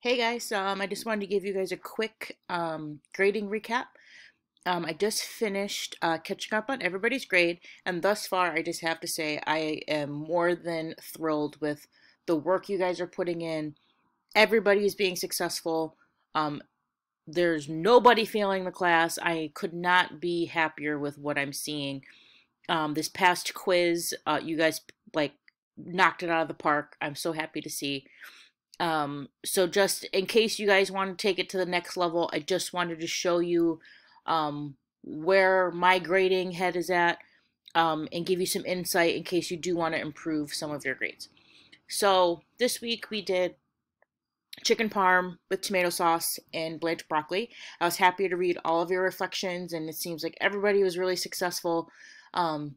Hey guys, um, I just wanted to give you guys a quick um, grading recap. Um, I just finished uh, catching up on everybody's grade, and thus far, I just have to say I am more than thrilled with the work you guys are putting in. Everybody is being successful. Um, there's nobody failing the class. I could not be happier with what I'm seeing. Um, this past quiz, uh, you guys like knocked it out of the park. I'm so happy to see. Um, so just in case you guys want to take it to the next level, I just wanted to show you um, where my grading head is at um, and give you some insight in case you do want to improve some of your grades. So this week we did chicken parm with tomato sauce and blanched broccoli. I was happy to read all of your reflections and it seems like everybody was really successful. Um,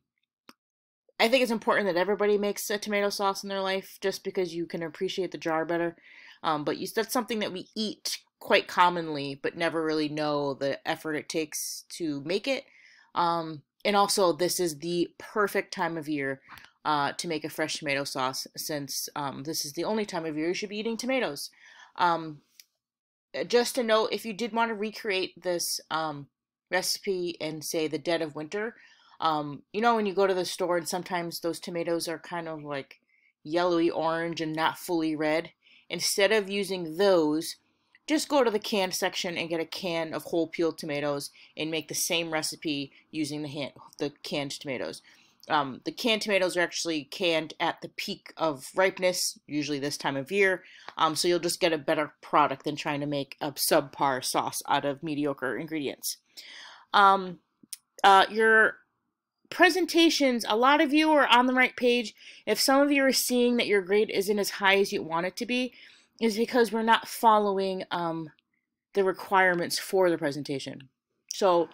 I think it's important that everybody makes a tomato sauce in their life just because you can appreciate the jar better. Um, but you, that's something that we eat quite commonly, but never really know the effort it takes to make it. Um, and also, this is the perfect time of year uh, to make a fresh tomato sauce since um, this is the only time of year you should be eating tomatoes. Um, just to note, if you did want to recreate this um, recipe in, say, the dead of winter, um, you know, when you go to the store and sometimes those tomatoes are kind of like yellowy orange and not fully red. Instead of using those, just go to the canned section and get a can of whole peeled tomatoes and make the same recipe using the, hand, the canned tomatoes. Um, the canned tomatoes are actually canned at the peak of ripeness, usually this time of year, um, so you'll just get a better product than trying to make a subpar sauce out of mediocre ingredients. Um, uh, your presentations, a lot of you are on the right page. If some of you are seeing that your grade isn't as high as you want it to be, is because we're not following um, the requirements for the presentation. So,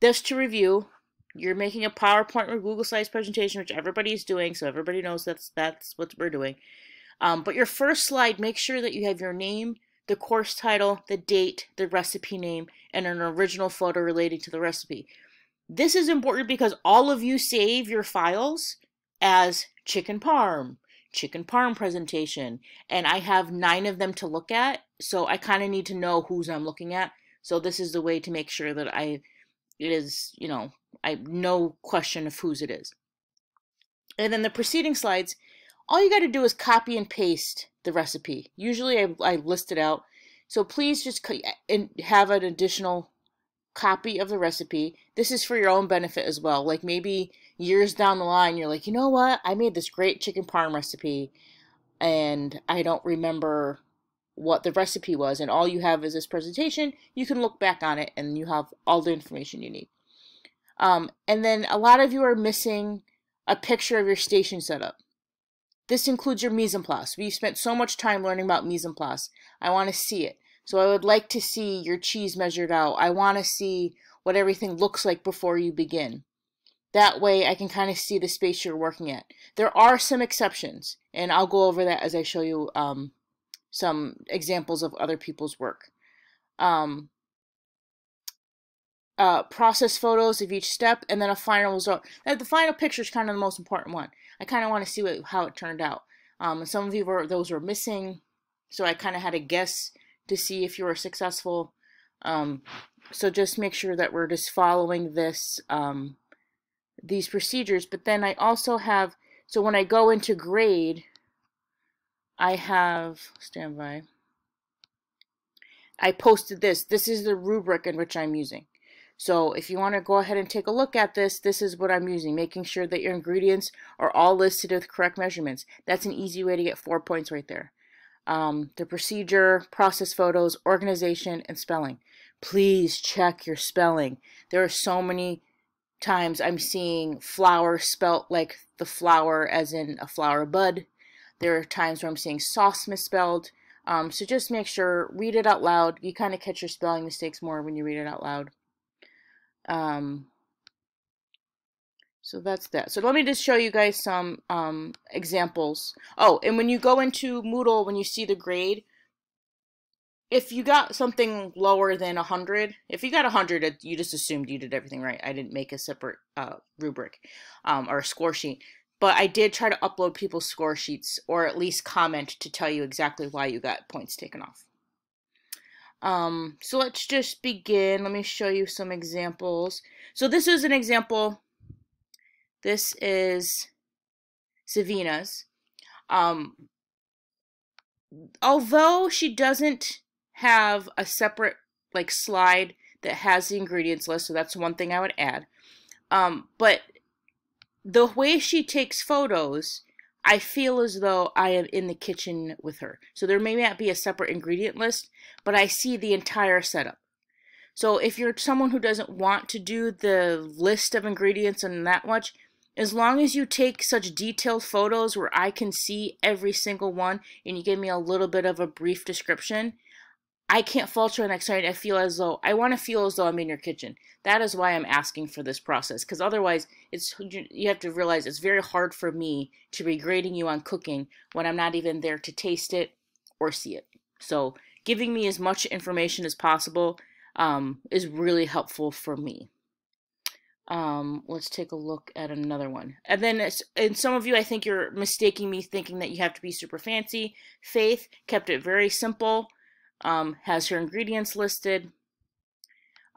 just to review, you're making a PowerPoint or Google Slides presentation, which everybody is doing, so everybody knows that's that's what we're doing. Um, but your first slide, make sure that you have your name, the course title, the date, the recipe name, and an original photo related to the recipe. This is important because all of you save your files as chicken parm, chicken parm presentation, and I have nine of them to look at, so I kind of need to know whose I'm looking at. So this is the way to make sure that I, it is, you know, I no question of whose it is. And then the preceding slides, all you got to do is copy and paste the recipe. Usually I, I list it out. So please just have an additional copy of the recipe. This is for your own benefit as well. Like maybe years down the line, you're like, you know what? I made this great chicken parm recipe and I don't remember what the recipe was. And all you have is this presentation. You can look back on it and you have all the information you need. Um, and then a lot of you are missing a picture of your station setup. This includes your mise en place. We've spent so much time learning about mise en place. I want to see it. So I would like to see your cheese measured out. I want to see what everything looks like before you begin. That way I can kind of see the space you're working at. There are some exceptions, and I'll go over that as I show you um, some examples of other people's work. Um, uh, process photos of each step, and then a final result. The final picture is kind of the most important one. I kind of want to see what, how it turned out. Um, some of you were those were missing, so I kind of had to guess to see if you are successful. Um, so just make sure that we're just following this um, these procedures. But then I also have, so when I go into grade, I have, standby, I posted this. This is the rubric in which I'm using. So if you want to go ahead and take a look at this, this is what I'm using, making sure that your ingredients are all listed with correct measurements. That's an easy way to get four points right there um, the procedure, process photos, organization, and spelling. Please check your spelling. There are so many times I'm seeing flower spelt like the flower as in a flower bud. There are times where I'm seeing sauce misspelled. Um, so just make sure, read it out loud. You kind of catch your spelling mistakes more when you read it out loud. Um, so that's that. So let me just show you guys some um, examples. Oh, and when you go into Moodle, when you see the grade, if you got something lower than 100, if you got 100, you just assumed you did everything right. I didn't make a separate uh, rubric um, or a score sheet. but I did try to upload people's score sheets or at least comment to tell you exactly why you got points taken off. Um, so let's just begin. Let me show you some examples. So this is an example. This is Savina's. Um, although she doesn't have a separate like slide that has the ingredients list, so that's one thing I would add. Um, but the way she takes photos, I feel as though I am in the kitchen with her. So there may not be a separate ingredient list, but I see the entire setup. So if you're someone who doesn't want to do the list of ingredients and that much, as long as you take such detailed photos where I can see every single one and you give me a little bit of a brief description, I can't falter and excited. I feel as though I want to feel as though I'm in your kitchen. That is why I'm asking for this process because otherwise it's you have to realize it's very hard for me to be grading you on cooking when I'm not even there to taste it or see it. So giving me as much information as possible um, is really helpful for me. Um, let's take a look at another one. And then, and some of you, I think you're mistaking me thinking that you have to be super fancy. Faith kept it very simple. Um, has her ingredients listed.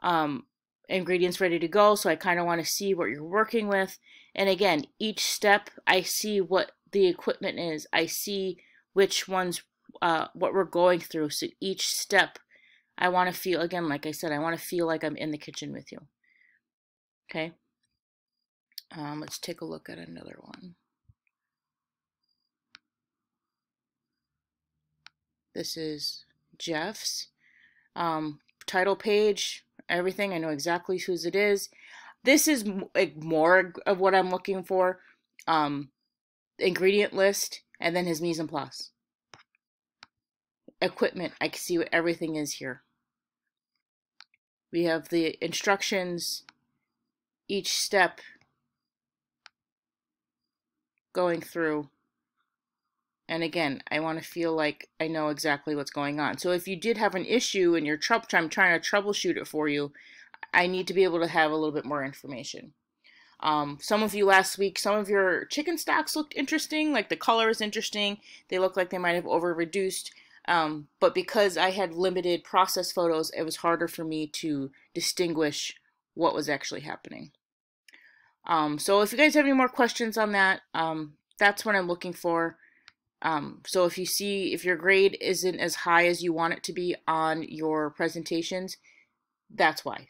Um, ingredients ready to go. So I kind of want to see what you're working with. And again, each step, I see what the equipment is. I see which ones, uh, what we're going through. So each step, I want to feel, again, like I said, I want to feel like I'm in the kitchen with you. Okay. Um, let's take a look at another one. This is Jeff's um, title page, everything. I know exactly whose it is. This is like more of what I'm looking for. Um, ingredient list and then his mise en place. Equipment, I can see what everything is here. We have the instructions, each step going through. And again, I want to feel like I know exactly what's going on. So if you did have an issue and you're tr- I'm trying to troubleshoot it for you, I need to be able to have a little bit more information. Um, some of you last week, some of your chicken stocks looked interesting, like the color is interesting. They look like they might have over reduced. Um, but because I had limited process photos, it was harder for me to distinguish what was actually happening. Um, so if you guys have any more questions on that, um, that's what I'm looking for. Um, so if you see, if your grade isn't as high as you want it to be on your presentations, that's why.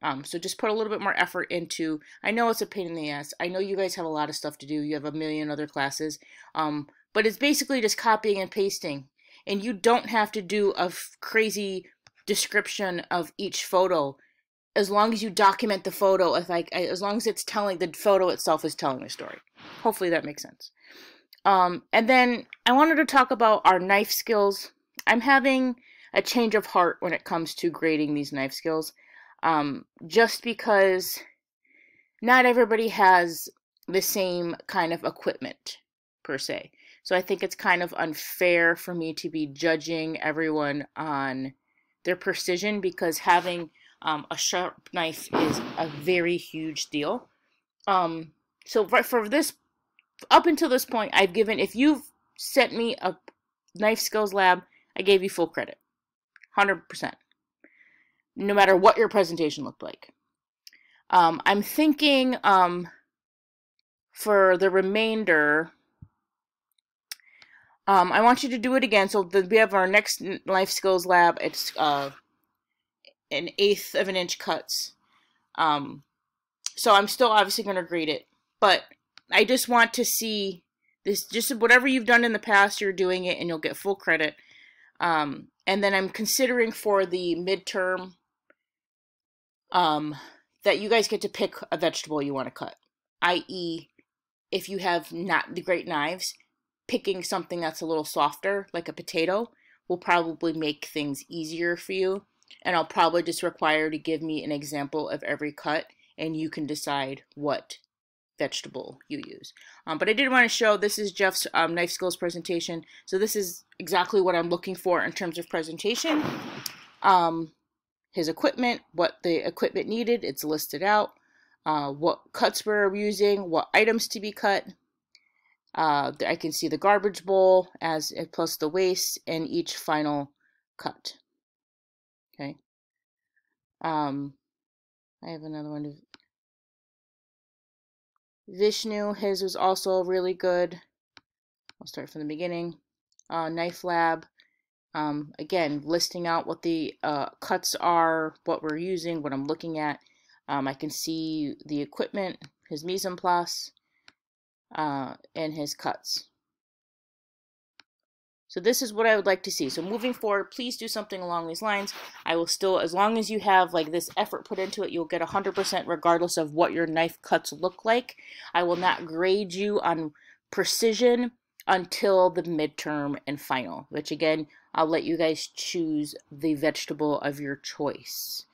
Um, so just put a little bit more effort into, I know it's a pain in the ass. I know you guys have a lot of stuff to do. You have a million other classes. Um, but it's basically just copying and pasting. And you don't have to do a crazy description of each photo as long as you document the photo if like as long as it's telling the photo itself is telling the story. Hopefully that makes sense. Um, and then i wanted to talk about our knife skills. I'm having a change of heart when it comes to grading these knife skills um, just because not everybody has the same kind of equipment per se. So i think it's kind of unfair for me to be judging everyone on their precision because having um, a sharp knife is a very huge deal. Um, so for, for this, up until this point, I've given, if you've sent me a knife skills lab, I gave you full credit. 100%. No matter what your presentation looked like. Um, I'm thinking um, for the remainder, um, I want you to do it again. So the, we have our next knife skills lab. It's uh, an eighth of an inch cuts. Um, so I'm still obviously going to grade it, but I just want to see this, just whatever you've done in the past, you're doing it and you'll get full credit. Um, and then I'm considering for the midterm um, that you guys get to pick a vegetable you want to cut, i.e., if you have not the great knives, picking something that's a little softer, like a potato, will probably make things easier for you and I'll probably just require to give me an example of every cut and you can decide what vegetable you use. Um, but I did want to show, this is Jeff's um, knife skills presentation. So this is exactly what I'm looking for in terms of presentation. Um, his equipment, what the equipment needed, it's listed out. Uh, what cuts we're using, what items to be cut. uh, I can see the garbage bowl as plus the waste in each final cut. Okay. Um, I have another one. Vishnu, his was also really good. I'll start from the beginning. Uh, Knife Lab, um, again, listing out what the uh, cuts are, what we're using, what I'm looking at. Um, I can see the equipment, his mise en place, uh, and his cuts. So this is what I would like to see. So moving forward, please do something along these lines. I will still, as long as you have like this effort put into it, you'll get 100% regardless of what your knife cuts look like. I will not grade you on precision until the midterm and final, which again, I'll let you guys choose the vegetable of your choice.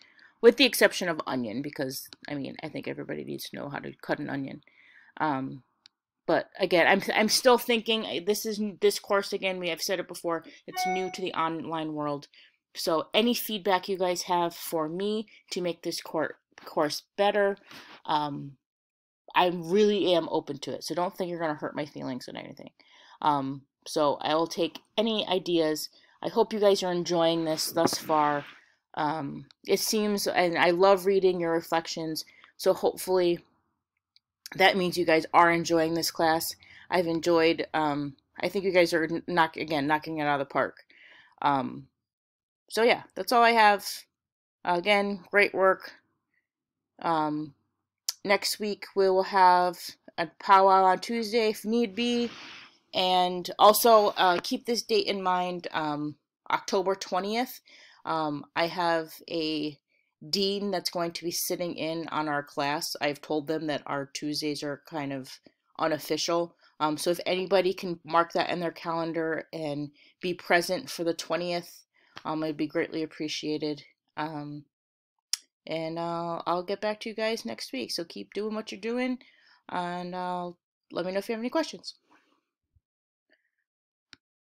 With the exception of onion, because, I mean, I think everybody needs to know how to cut an onion. Um, but again, I'm I'm still thinking this is this course again. We have said it before. It's new to the online world. So any feedback you guys have for me to make this course course better, um, I really am open to it. So don't think you're gonna hurt my feelings or anything. Um, so I will take any ideas. I hope you guys are enjoying this thus far. Um, it seems, and I love reading your reflections. So hopefully that means you guys are enjoying this class. I've enjoyed, um, I think you guys are, knock, again, knocking it out of the park. Um, so yeah, that's all I have. Again, great work. Um, next week we will have a powwow on Tuesday if need be. And also uh, keep this date in mind, um, October 20th. Um, I have a dean that's going to be sitting in on our class. I've told them that our Tuesdays are kind of unofficial. Um, so if anybody can mark that in their calendar and be present for the 20th, um, it'd be greatly appreciated. Um, and uh, I'll get back to you guys next week. So keep doing what you're doing, and uh, let me know if you have any questions.